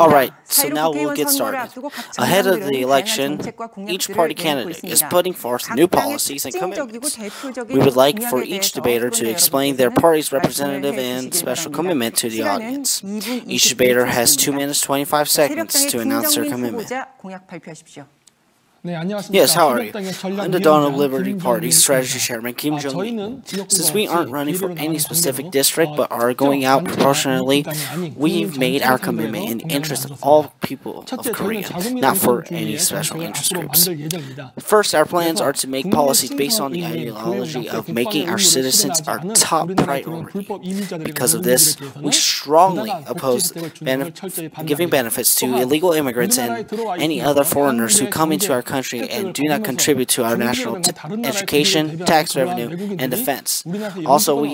All right, so now we'll get started. Ahead of the election, each party candidate is putting forth new policies and commitments. We would like for each debater to explain their party's representative and special commitment to the audience. Each debater has 2 minutes 25 seconds to announce their commitment yes, how are you? I'm the Dawn of Liberty Party Strategy Chairman Kim Jeong-min. Since we aren't running for any specific district but are going out proportionally, we've made our commitment in the interest of all people of Korea, not for any special interest groups. First, our plans are to make policies based on the ideology of making our citizens our top priority. Because of this, we strongly oppose benef giving benefits to illegal immigrants and any other foreigners who come into our country and do not contribute to our national education, tax revenue, and defense. Also, we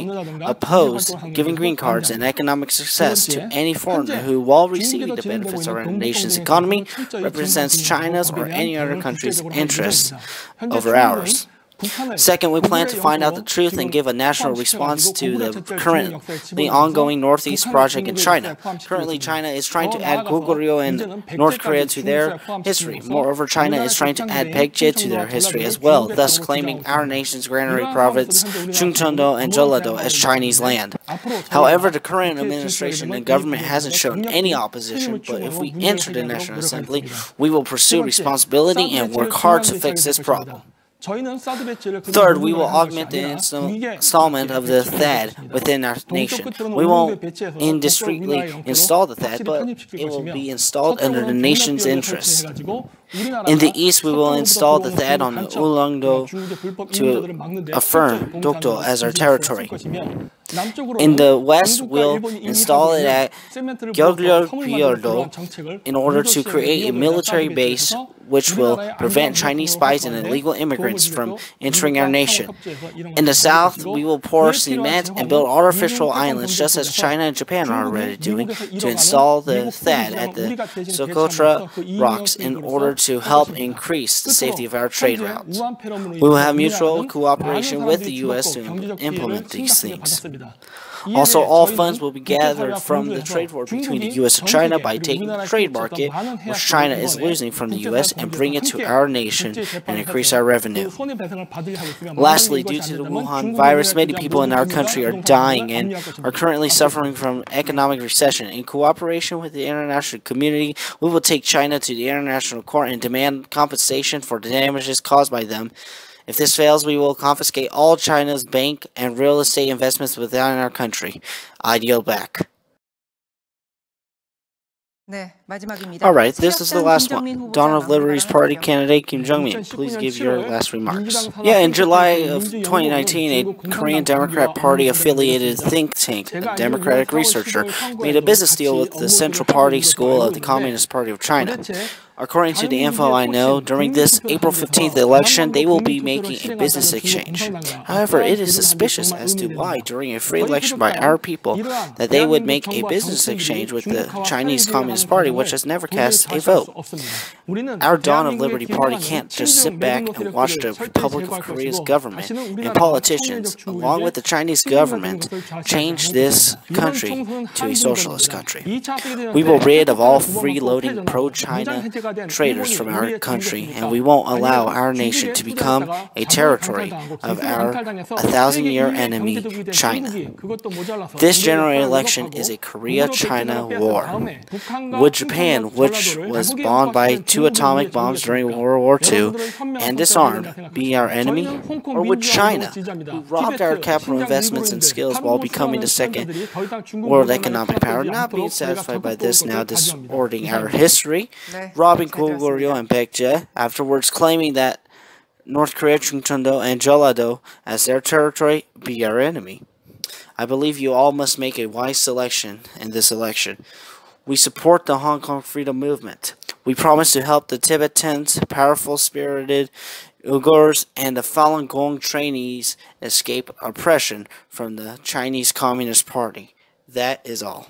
oppose giving green cards and economic success to any foreigner who, while receiving the benefits of our nation's economy, represents China's or any other country's interests over ours. Second, we plan to find out the truth and give a national response to the currently ongoing Northeast project in China. Currently, China is trying to add Goguryeo and North Korea to their history. Moreover, China is trying to add Baekje to their history as well, thus claiming our nation's granary province, Chungcheongdo and Jeollado as Chinese land. However, the current administration and government hasn't shown any opposition, but if we enter the National Assembly, we will pursue responsibility and work hard to fix this problem. Third, we will augment the installment of the THAAD within our nation. We won't indiscreetly install the THAAD, but it will be installed under the nation's interests. In the east, we will install the THAAD on Ulleungdo to affirm Dokdo as our territory. In the West, we'll install it at Gyeongryeo in order to create a military base which will prevent Chinese spies and illegal immigrants from entering our nation. In the south, we will pour cement and build artificial islands just as China and Japan are already doing to install the THAAD at the Socotra rocks in order to help increase the safety of our trade routes. We will have mutual cooperation with the U.S. to implement these things. Also, all funds will be gathered from the trade war between the U.S. and China by taking the trade market, which China is losing from the U.S., and bring it to our nation and increase our revenue. Lastly, due to the Wuhan virus, many people in our country are dying and are currently suffering from economic recession. In cooperation with the international community, we will take China to the international court and demand compensation for the damages caused by them if this fails, we will confiscate all China's bank and real estate investments within our country. I yield back. All right, this is the last one. Dawn of Liberty's party candidate Kim Jeong-min, please give your last remarks. Yeah, in July of 2019, a Korean Democrat Party-affiliated think tank, a Democratic researcher, made a business deal with the Central Party School of the Communist Party of China. According to the info I know, during this April 15th election, they will be making a business exchange. However, it is suspicious as to why, during a free election by our people, that they would make a business exchange with the Chinese Communist Party, which has never cast a vote. Our Dawn of Liberty Party can't just sit back and watch the Republic of Korea's government and politicians, along with the Chinese government, change this country to a socialist country. We will rid of all freeloading pro-China traitors from our country, and we won't allow our nation to become a territory of our a thousand-year enemy, China. This general election is a Korea-China war. Would Japan, which was bombed by two atomic bombs during World War II and disarmed, be our enemy? Or would China, who robbed our capital investments and skills while becoming the second world economic power, not being satisfied by this, now distorting our history, robbing Goguryeo and Baekje, afterwards claiming that North Korea, Chungcheongdo, and Jeollado as their territory, be our enemy? I believe you all must make a wise selection in this election. We support the Hong Kong freedom movement. We promise to help the Tibetans, powerful spirited Uyghurs, and the Falun Gong trainees escape oppression from the Chinese Communist Party. That is all.